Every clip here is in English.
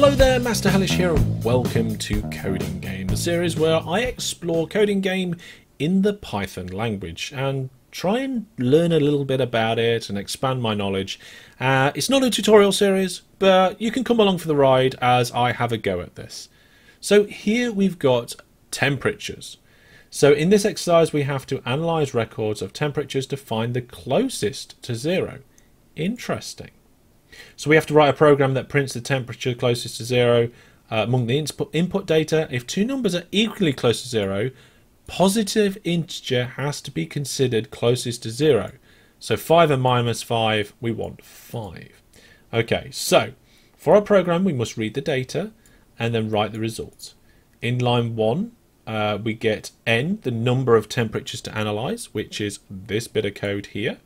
Hello there, Master Hellish here, and welcome to CodinGame, the series where I explore CodinGame in the Python language and try and learn a little bit about it and expand my knowledge. Uh, it's not a tutorial series, but you can come along for the ride as I have a go at this. So here we've got temperatures. So in this exercise we have to analyze records of temperatures to find the closest to zero. Interesting. So we have to write a program that prints the temperature closest to zero uh, among the input, input data. If two numbers are equally close to zero, positive integer has to be considered closest to zero. So 5 and minus 5, we want 5. Okay, so for our program, we must read the data and then write the results. In line 1, uh, we get n, the number of temperatures to analyze, which is this bit of code here.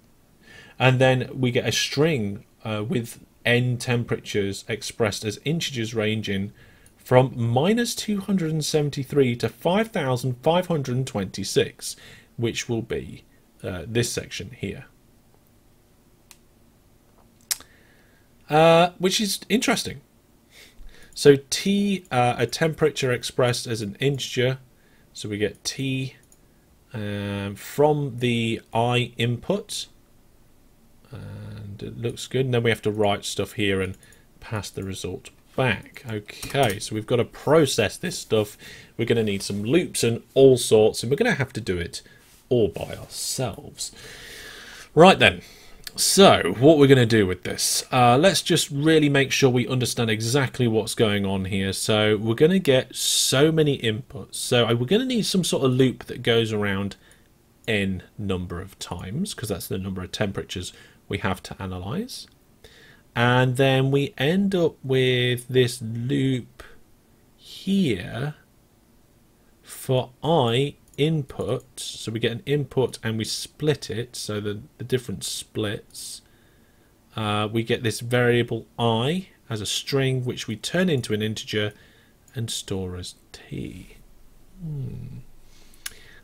And then we get a string uh, with n temperatures expressed as integers ranging from minus 273 to 5526, which will be uh, this section here. Uh, which is interesting. So T, uh, a temperature expressed as an integer, so we get T um, from the I input, and it looks good. And then we have to write stuff here and pass the result back. Okay, so we've got to process this stuff. We're going to need some loops and all sorts, and we're going to have to do it all by ourselves. Right then, so what we're going to do with this, uh, let's just really make sure we understand exactly what's going on here. So we're going to get so many inputs. So we're going to need some sort of loop that goes around n number of times, because that's the number of temperatures we have to analyze. And then we end up with this loop here for i input. So we get an input and we split it, so the, the different splits. Uh, we get this variable i as a string, which we turn into an integer and store as t. Hmm.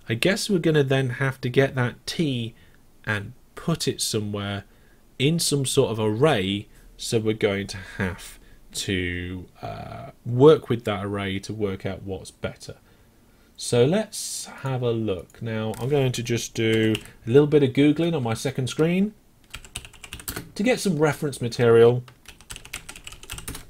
I guess we're going to then have to get that t and put it somewhere in some sort of array so we're going to have to uh, work with that array to work out what's better. So let's have a look. Now I'm going to just do a little bit of Googling on my second screen to get some reference material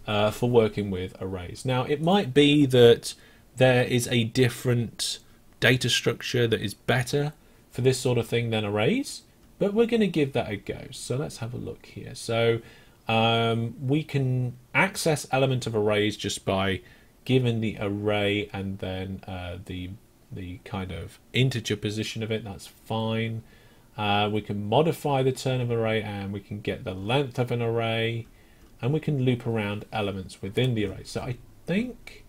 uh, for working with arrays. Now it might be that there is a different data structure that is better for this sort of thing than arrays, but we're going to give that a go. So let's have a look here. So um, we can access element of arrays just by giving the array and then uh, the the kind of integer position of it. That's fine. Uh, we can modify the turn of array and we can get the length of an array and we can loop around elements within the array. So I think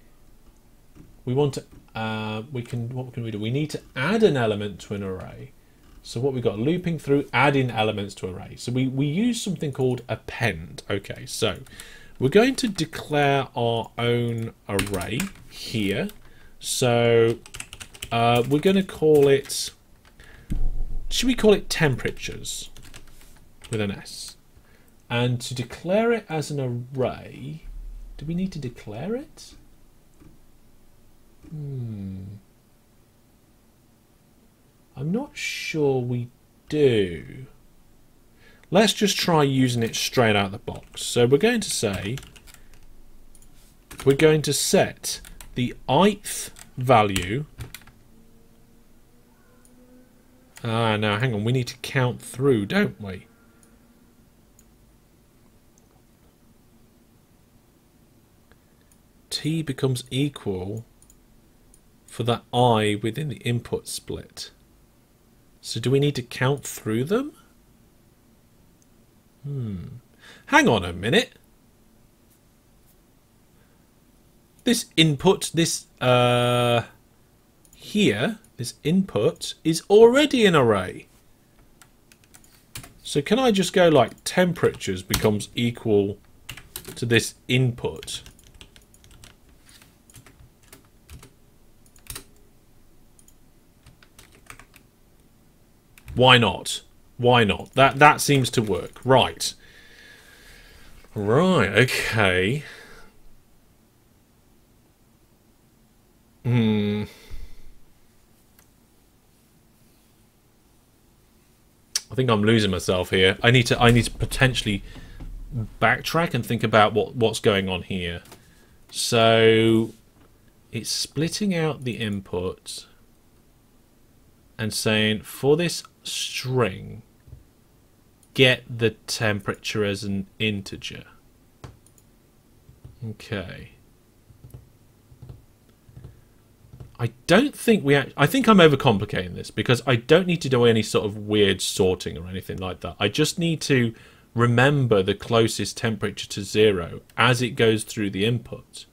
we want to uh, we can what can we do? We need to add an element to an array so what we've got, looping through, adding elements to array. So we, we use something called append. Okay, so we're going to declare our own array here. So uh, we're going to call it, should we call it temperatures with an S? And to declare it as an array, do we need to declare it? Hmm. I'm not sure we do. Let's just try using it straight out of the box. So we're going to say we're going to set the ith value. Ah, now hang on, we need to count through, don't we? T becomes equal for that I within the input split. So do we need to count through them? Hmm. Hang on a minute. This input, this, uh, here, this input is already an array. So can I just go like temperatures becomes equal to this input? Why not? Why not? That that seems to work. Right. Right, okay. Hmm. I think I'm losing myself here. I need to I need to potentially backtrack and think about what what's going on here. So it's splitting out the input and saying for this string get the temperature as an integer. Okay. I don't think we. I think I'm overcomplicating this because I don't need to do any sort of weird sorting or anything like that. I just need to remember the closest temperature to zero as it goes through the input,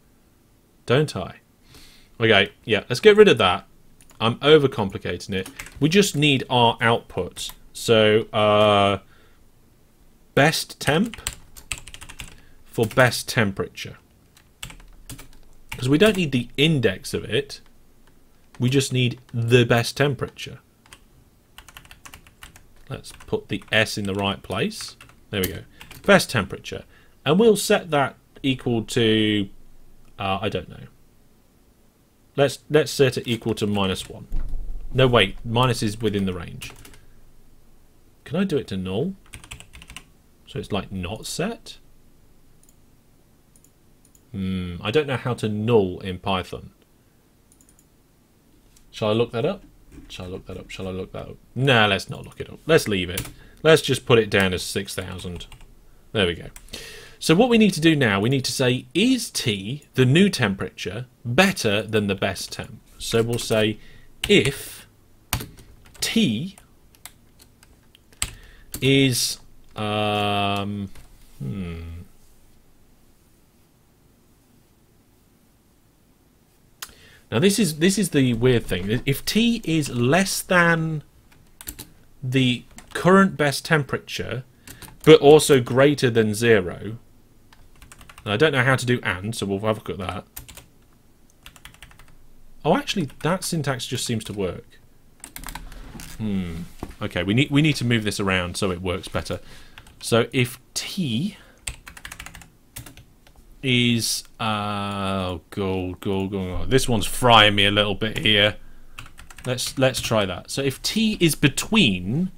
don't I? Okay, yeah. Let's get rid of that. I'm overcomplicating it. We just need our output. So, uh, best temp for best temperature. Because we don't need the index of it. We just need the best temperature. Let's put the S in the right place. There we go. Best temperature. And we'll set that equal to, uh, I don't know. Let's, let's set it equal to minus 1. No, wait. Minus is within the range. Can I do it to null? So it's like not set? Hmm, I don't know how to null in Python. Shall I look that up? Shall I look that up? Shall I look that up? Nah, let's not look it up. Let's leave it. Let's just put it down as 6,000. There we go. So what we need to do now, we need to say, is T, the new temperature, better than the best temp? So we'll say, if T is, um, hmm, Now this is this is the weird thing. If T is less than the current best temperature, but also greater than zero, I don't know how to do and, so we'll have a look at that. Oh, actually, that syntax just seems to work. Hmm. Okay, we need we need to move this around so it works better. So if T is uh gold, gold, gold. This one's frying me a little bit here. Let's let's try that. So if T is between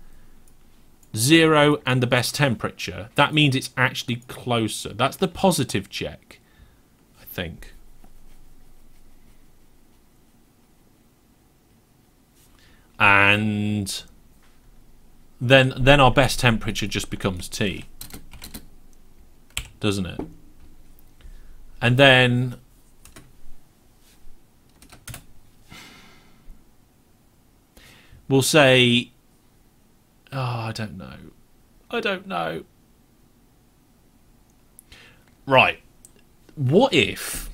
zero and the best temperature, that means it's actually closer. That's the positive check, I think. And then then our best temperature just becomes T. Doesn't it? And then we'll say, I don't know. I don't know. Right. What if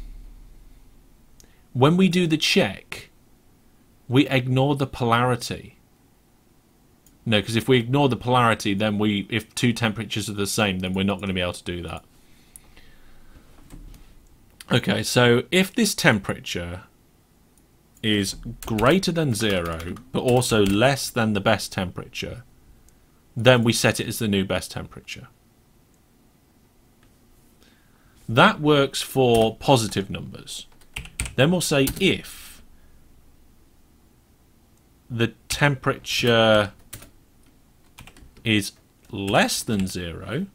when we do the check, we ignore the polarity? No, because if we ignore the polarity, then we, if two temperatures are the same, then we're not going to be able to do that. Okay, so if this temperature is greater than zero, but also less than the best temperature, then we set it as the new best temperature. That works for positive numbers. Then we'll say if the temperature is less than zero,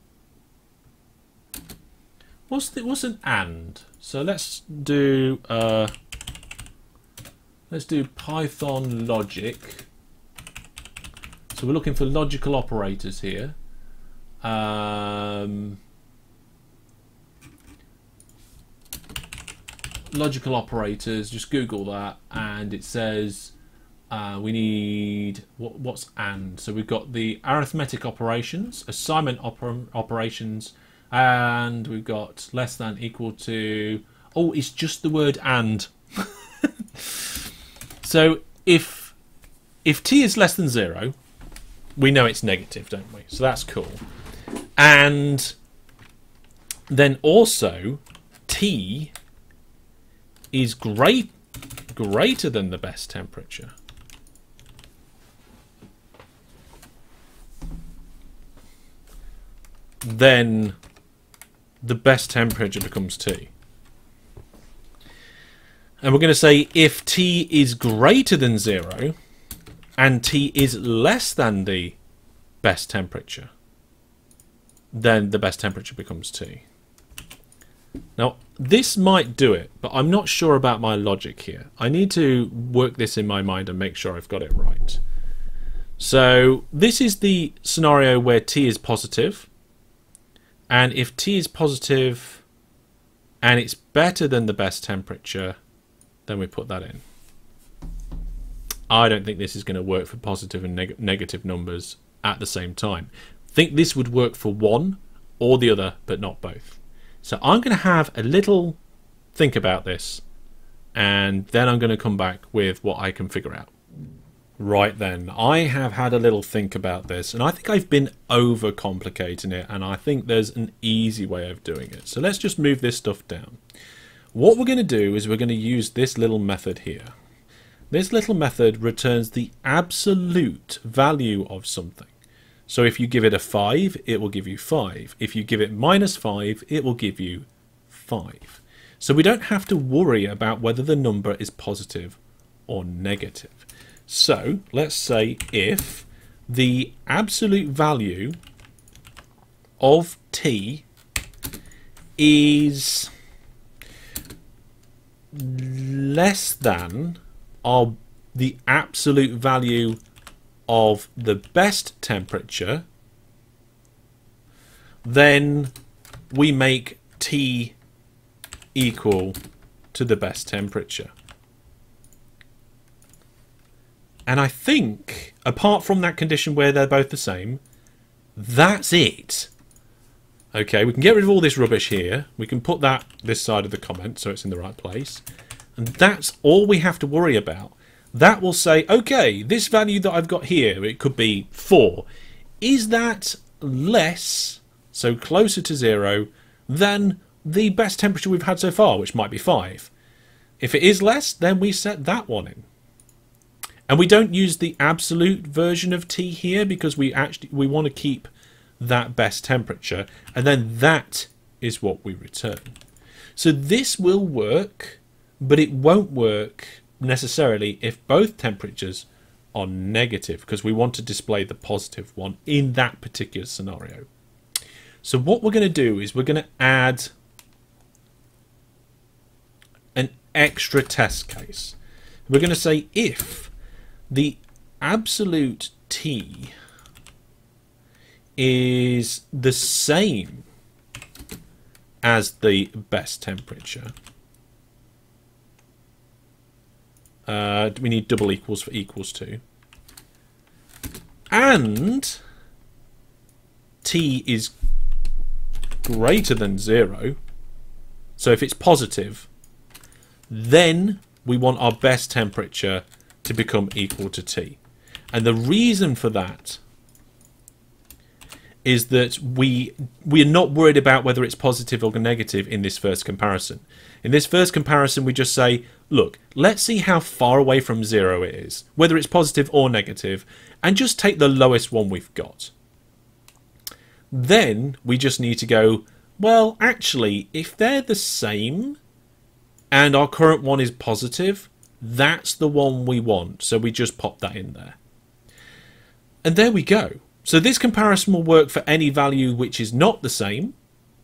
what's the, what's an and? So let's do uh, let's do Python logic. So we're looking for logical operators here. Um, logical operators. Just Google that, and it says uh, we need what, what's and. So we've got the arithmetic operations, assignment oper operations, and we've got less than equal to oh it's just the word and so if if t is less than zero we know it's negative don't we? So that's cool. And then also t is great greater than the best temperature. Then the best temperature becomes T. And we're going to say if T is greater than 0 and T is less than the best temperature, then the best temperature becomes T. Now, this might do it, but I'm not sure about my logic here. I need to work this in my mind and make sure I've got it right. So this is the scenario where T is positive. positive, and if T is positive and it's better than the best temperature, then we put that in. I don't think this is going to work for positive and neg negative numbers at the same time. Think this would work for one or the other, but not both. So I'm going to have a little think about this, and then I'm going to come back with what I can figure out. Right then, I have had a little think about this, and I think I've been overcomplicating it, and I think there's an easy way of doing it. So let's just move this stuff down. What we're going to do is we're going to use this little method here. This little method returns the absolute value of something. So if you give it a 5, it will give you 5. If you give it minus 5, it will give you 5. So we don't have to worry about whether the number is positive or negative. So let's say if the absolute value of t is less than our, the absolute value of the best temperature, then we make T equal to the best temperature. And I think, apart from that condition where they're both the same, that's it. Okay, we can get rid of all this rubbish here. We can put that this side of the comment so it's in the right place. And that's all we have to worry about. That will say, okay, this value that I've got here, it could be 4. Is that less, so closer to 0, than the best temperature we've had so far, which might be 5? If it is less, then we set that one in. And we don't use the absolute version of T here because we actually we want to keep that best temperature and then that is what we return. So this will work but it won't work necessarily if both temperatures are negative because we want to display the positive one in that particular scenario. So what we're going to do is we're going to add an extra test case. We're going to say if the absolute T is the same as the best temperature. Uh, we need double equals for equals to. And T is greater than zero. So if it's positive, then we want our best temperature to become equal to T. And the reason for that is that we we are not worried about whether it's positive or negative in this first comparison. In this first comparison, we just say, look, let's see how far away from zero it is, whether it's positive or negative, and just take the lowest one we've got. Then we just need to go, well, actually, if they're the same and our current one is positive, that's the one we want. So we just pop that in there. And there we go. So this comparison will work for any value which is not the same,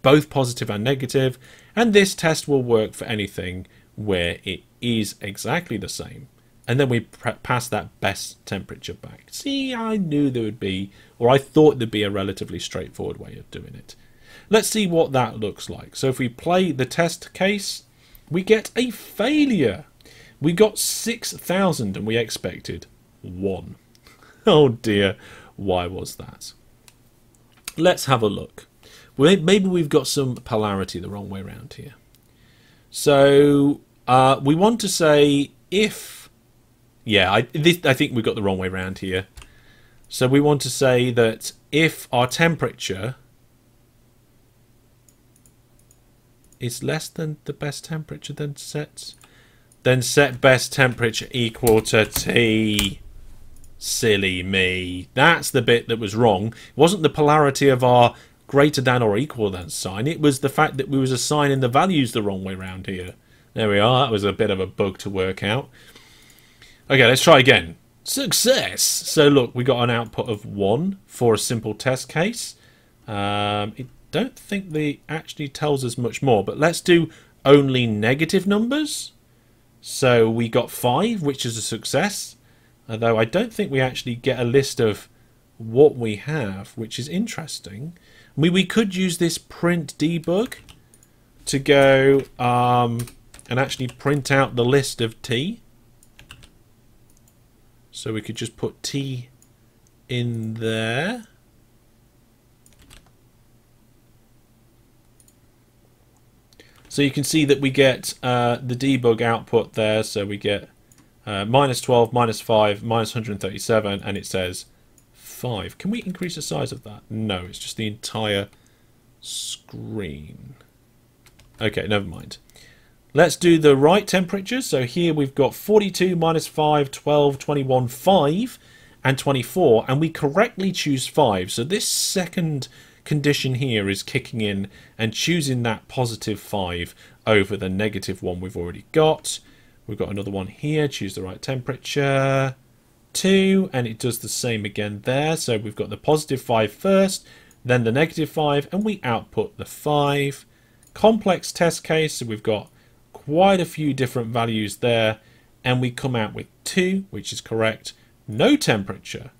both positive and negative, and this test will work for anything where it is exactly the same. And then we pass that best temperature back. See, I knew there would be, or I thought there'd be a relatively straightforward way of doing it. Let's see what that looks like. So if we play the test case, we get a failure. We got 6,000 and we expected 1. Oh dear, why was that? Let's have a look. Maybe we've got some polarity the wrong way around here. So uh, we want to say if... Yeah, I, this, I think we got the wrong way around here. So we want to say that if our temperature is less than the best temperature, then set then set best temperature equal to T. Silly me. That's the bit that was wrong. It wasn't the polarity of our greater than or equal than sign. It was the fact that we was assigning the values the wrong way around here. There we are. That was a bit of a bug to work out. Okay, let's try again. Success! So look, we got an output of 1 for a simple test case. Um, I don't think they actually tells us much more, but let's do only negative numbers. So we got 5, which is a success. Although I don't think we actually get a list of what we have, which is interesting. I mean, we could use this print debug to go um, and actually print out the list of T. So we could just put T in there. So you can see that we get uh, the debug output there. So we get uh, minus 12, minus 5, minus 137, and it says 5. Can we increase the size of that? No, it's just the entire screen. Okay, never mind. Let's do the right temperature. So here we've got 42, minus 5, 12, 21, 5, and 24. And we correctly choose 5. So this second condition here is kicking in and choosing that positive 5 over the negative one we've already got. We've got another one here, choose the right temperature, 2, and it does the same again there. So we've got the positive 5 first, then the negative 5, and we output the 5. Complex test case, so we've got quite a few different values there, and we come out with 2, which is correct. No temperature.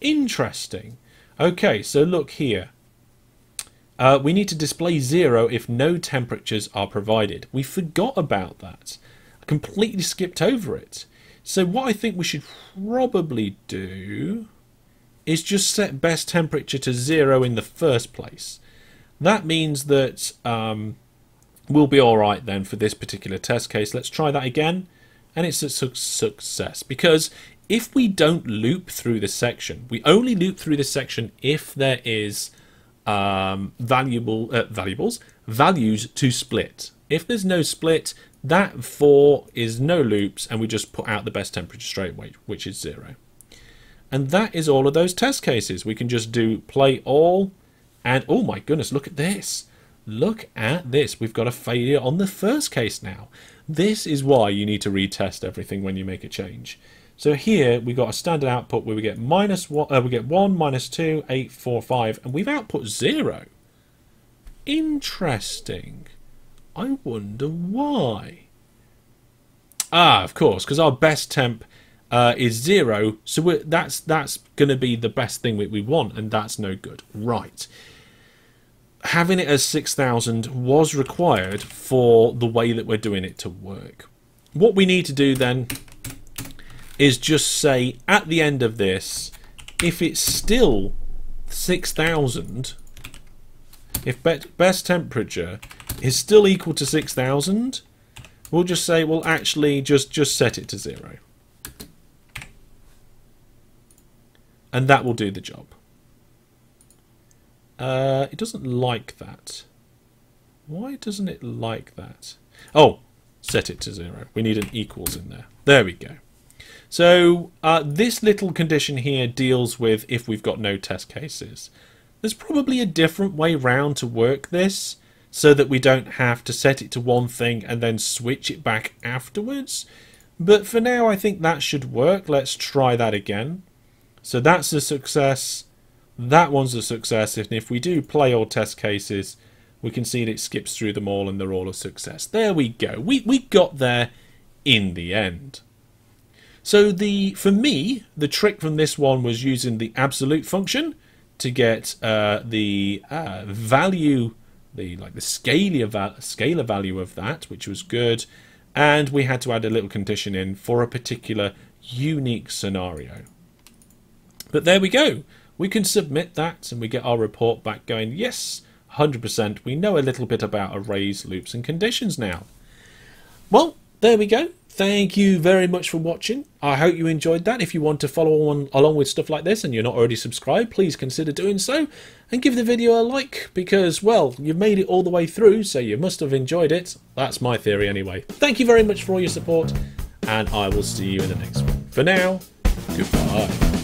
Interesting. Okay, so look here. Uh, we need to display 0 if no temperatures are provided. We forgot about that completely skipped over it. So what I think we should probably do is just set best temperature to zero in the first place. That means that um, we'll be alright then for this particular test case. Let's try that again. And it's a su success because if we don't loop through this section, we only loop through this section if there is um, valuable uh, valuables values to split. If there's no split, that 4 is no loops, and we just put out the best temperature straight away, which is 0. And that is all of those test cases. We can just do play all, and oh my goodness, look at this. Look at this. We've got a failure on the first case now. This is why you need to retest everything when you make a change. So here we've got a standard output where we get minus one, uh, we get one, minus two, eight, four, five, and we've output zero. Interesting. I wonder why. Ah, of course, because our best temp uh, is zero, so that's that's going to be the best thing that we want, and that's no good. Right. Having it as 6,000 was required for the way that we're doing it to work. What we need to do then is just say at the end of this, if it's still 6,000, if best temperature is still equal to 6,000, we'll just say, well, actually, just, just set it to zero. And that will do the job. Uh, it doesn't like that. Why doesn't it like that? Oh, set it to zero. We need an equals in there. There we go. So uh, this little condition here deals with if we've got no test cases. There's probably a different way round to work this so that we don't have to set it to one thing and then switch it back afterwards. But for now, I think that should work. Let's try that again. So that's a success. That one's a success. And if we do play all test cases, we can see that it skips through them all and they're all a success. There we go. We, we got there in the end. So the for me, the trick from this one was using the absolute function to get uh, the uh, value the like the scalar, scalar value of that, which was good, and we had to add a little condition in for a particular unique scenario. But there we go. We can submit that and we get our report back going, yes, 100%, we know a little bit about arrays, loops and conditions now. Well, there we go. Thank you very much for watching. I hope you enjoyed that. If you want to follow on along with stuff like this and you're not already subscribed, please consider doing so and give the video a like because, well, you've made it all the way through, so you must have enjoyed it. That's my theory anyway. Thank you very much for all your support and I will see you in the next one. For now, goodbye.